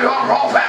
You're wrong.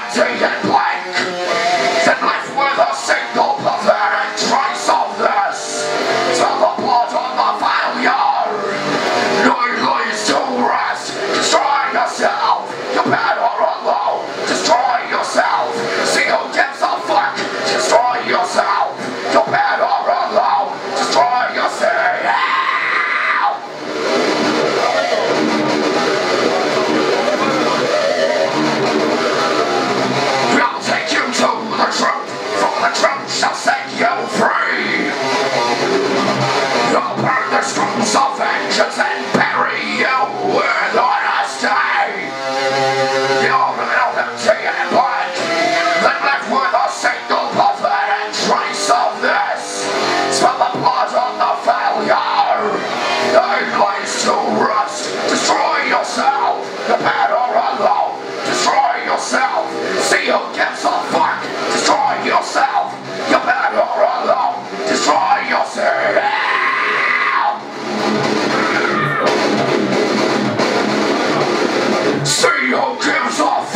to rust. Destroy yourself. The bad or alone. Destroy yourself. See who gives a fuck. Destroy yourself. You bad or alone. Destroy yourself. See who gives a